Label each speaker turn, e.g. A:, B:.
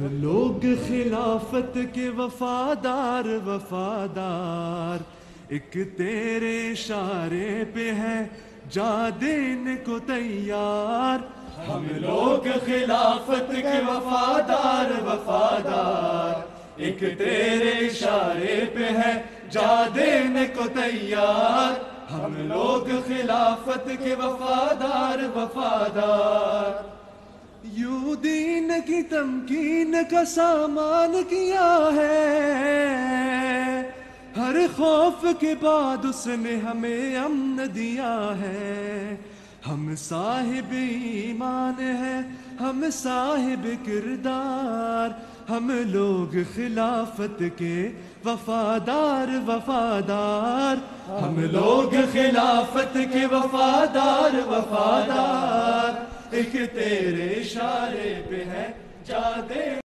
A: लोग खिलाफत के वफादार वफादार। एक तेरे इशारे पे है, जा देने को तैयार। हम लोग खिलाफत के वफादार वफादार। एक तेरे इशारे पे है, जा देने को तैयार। हम लोग खिलाफत के वफादार वफादार। यू दीन की तमकीन का सामान किया है। हर खौफ के बाद उसने हमें अमन दिया है। हम साहिब ईमान है, हम साहिब किरदार। हम लोग खिलाफत के वफादार वफादार। हम लोग खिलाफत के वफादार वफादार। एक तेरे इशारे पे है जा दे